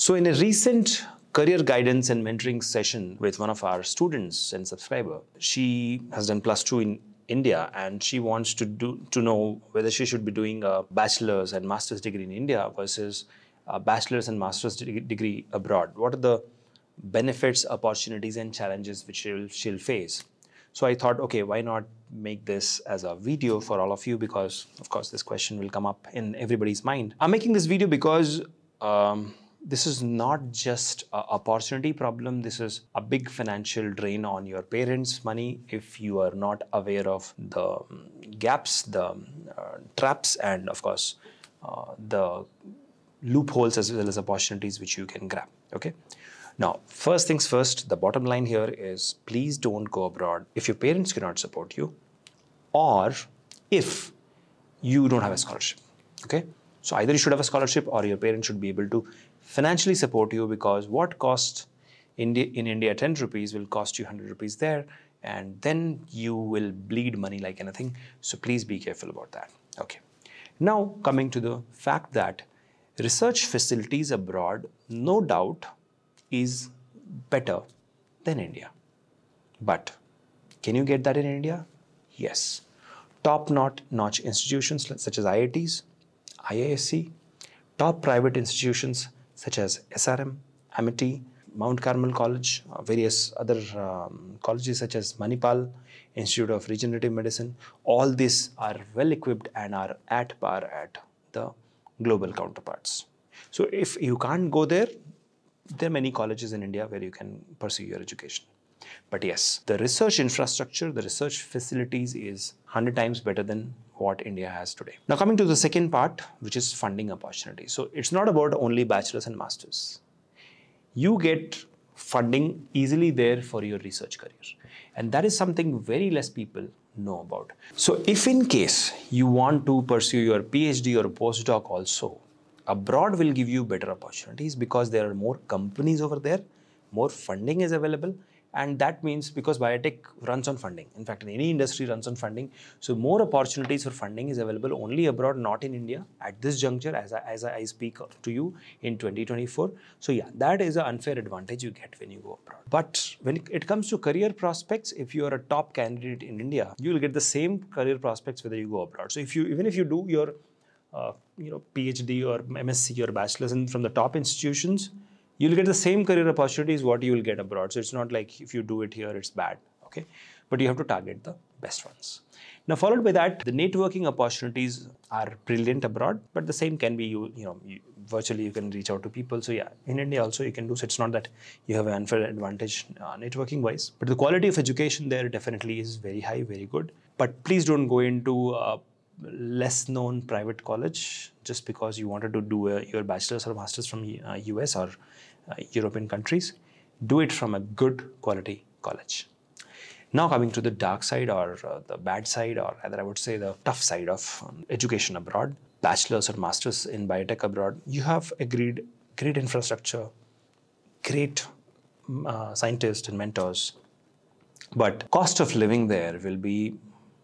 So, in a recent career guidance and mentoring session with one of our students and subscriber, she has done plus two in India and she wants to do to know whether she should be doing a bachelor's and master's degree in India versus a bachelor's and master's degree abroad. What are the benefits, opportunities, and challenges which she'll, she'll face? So I thought, okay, why not make this as a video for all of you because, of course, this question will come up in everybody's mind. I'm making this video because um, this is not just an opportunity problem. This is a big financial drain on your parents' money if you are not aware of the um, gaps, the uh, traps, and of course, uh, the loopholes as well as opportunities which you can grab. Okay. Now, first things first, the bottom line here is please don't go abroad if your parents cannot support you or if you don't have a scholarship. Okay. So either you should have a scholarship or your parents should be able to financially support you because what costs India, in India 10 rupees will cost you 100 rupees there and then you will bleed money like anything. So please be careful about that. Okay. Now coming to the fact that research facilities abroad, no doubt, is better than India. But can you get that in India? Yes. Top-notch institutions such as IITs, IISc, top private institutions such as SRM, Amity, Mount Carmel College, uh, various other um, colleges such as Manipal, Institute of Regenerative Medicine, all these are well equipped and are at par at the global counterparts. So if you can't go there, there are many colleges in India where you can pursue your education. But yes, the research infrastructure, the research facilities is 100 times better than what India has today. Now coming to the second part, which is funding opportunities. So it's not about only bachelor's and master's. You get funding easily there for your research career. And that is something very less people know about. So if in case you want to pursue your PhD or postdoc also, abroad will give you better opportunities because there are more companies over there, more funding is available, and that means because biotech runs on funding. In fact any industry runs on funding. So more opportunities for funding is available only abroad not in india at this juncture as i, as I speak to you in 2024 so yeah that is an unfair advantage you get when you go abroad. But when it comes to career prospects if you are a top candidate in india you will get the same career prospects whether you go abroad. So if you even if you do your uh, you know phd or msc or bachelor's in, from the top institutions you'll get the same career opportunities what you will get abroad. So it's not like if you do it here, it's bad. Okay. But you have to target the best ones. Now, followed by that, the networking opportunities are brilliant abroad, but the same can be you, you know, you, virtually you can reach out to people. So yeah, in India also you can do so. It's not that you have an unfair advantage uh, networking wise, but the quality of education there definitely is very high, very good. But please don't go into a less known private college just because you wanted to do a, your bachelor's or master's from uh, US or European countries, do it from a good quality college. Now coming to the dark side or uh, the bad side or rather I would say the tough side of um, education abroad, bachelor's or master's in biotech abroad, you have agreed great infrastructure, great mm, uh, scientists and mentors, but cost of living there will be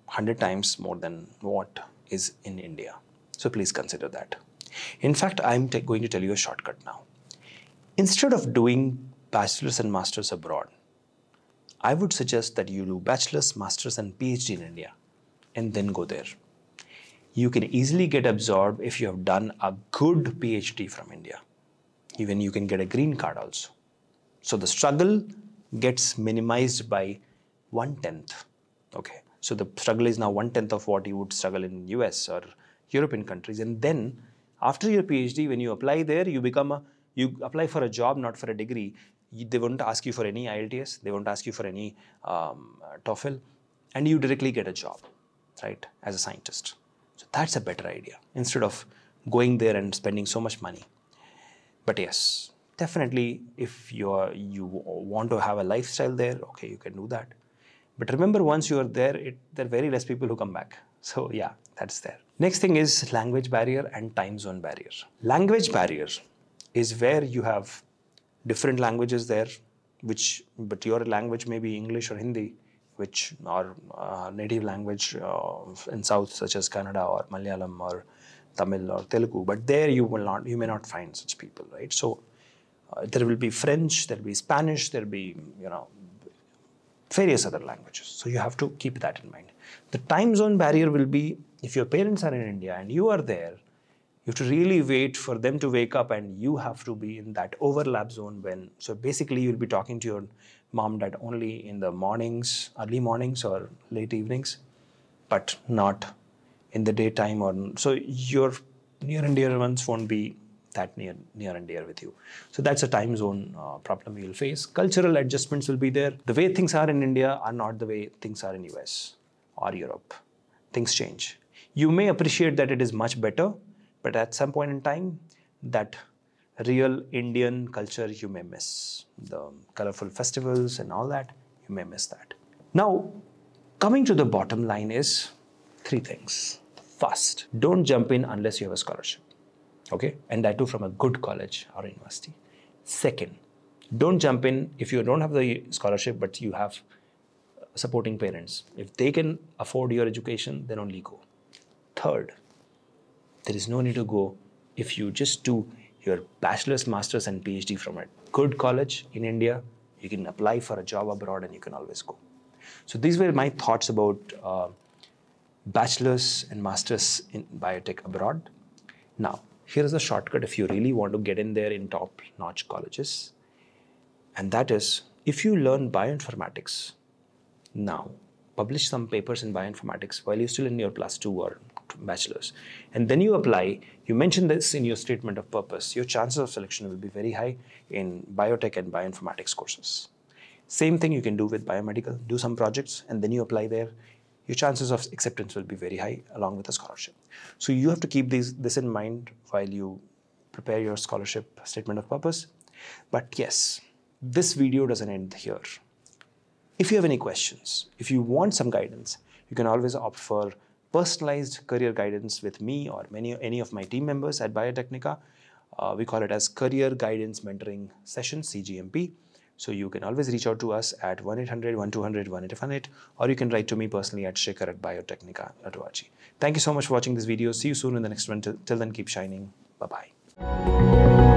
100 times more than what is in India. So please consider that. In fact, I'm going to tell you a shortcut now. Instead of doing bachelor's and master's abroad, I would suggest that you do bachelor's, master's, and PhD in India and then go there. You can easily get absorbed if you have done a good PhD from India. Even you can get a green card also. So the struggle gets minimized by one tenth. Okay. So the struggle is now one tenth of what you would struggle in US or European countries. And then after your PhD, when you apply there, you become a you apply for a job, not for a degree. They won't ask you for any IELTS. They won't ask you for any um, TOEFL, and you directly get a job, right, as a scientist. So that's a better idea instead of going there and spending so much money. But yes, definitely, if you you want to have a lifestyle there, okay, you can do that. But remember, once you are there, it, there are very less people who come back. So yeah, that's there. Next thing is language barrier and time zone barrier. Language barrier is where you have different languages there, which but your language may be English or Hindi, which are uh, native language uh, in South, such as Kannada or Malayalam or Tamil or Telugu. But there you will not, you may not find such people, right? So Uh, there will be French, there will be Spanish, there will be, you know, various other languages. So you have to keep that in mind. The time zone barrier will be if your parents are in India and you are there, you have to really wait for them to wake up and you have to be in that overlap zone when so basically you'll be talking to your mom dad only in the mornings early mornings or late evenings but not in the daytime or so your near and dear ones won't be that near near and dear with you. So that's a time zone uh, problem you'll face. Cultural adjustments will be there. The way things are in india are not the way things are in us or europe. Things change. You may appreciate that it is much better but at some point in time, that real Indian culture you may miss. The colorful festivals and all that, you may miss that. Now, coming to the bottom line is three things. First, don't jump in unless you have a scholarship. Okay? And that too from a good college or university. Second, don't jump in if you don't have the scholarship but you have supporting parents. If they can afford your education, then only go. Third, there is no need to go if you just do your bachelor's, master's, and PhD from a good college in India. You can apply for a job abroad and you can always go. So these were my thoughts about uh, bachelor's and master's in biotech abroad. Now, here is a shortcut if you really want to get in there in top notch colleges. And that is if you learn bioinformatics now, publish some papers in bioinformatics while you're still in your plus two or bachelor's. And then you apply, you mention this in your statement of purpose, your chances of selection will be very high in biotech and bioinformatics courses. Same thing you can do with biomedical, do some projects and then you apply there. Your chances of acceptance will be very high along with a scholarship. So you have to keep these, this in mind while you prepare your scholarship statement of purpose. But yes, this video doesn't end here. If you have any questions, if you want some guidance, you can always opt for personalized career guidance with me or many any of my team members at Biotecnika. Uh, we call it as Career Guidance Mentoring Session, CGMP. So you can always reach out to us at 1-800-1200-1818 or you can write to me personally at shekhar at biotecnika.org. Thank you so much for watching this video. See you soon in the next one. Till, till then, keep shining. Bye-bye.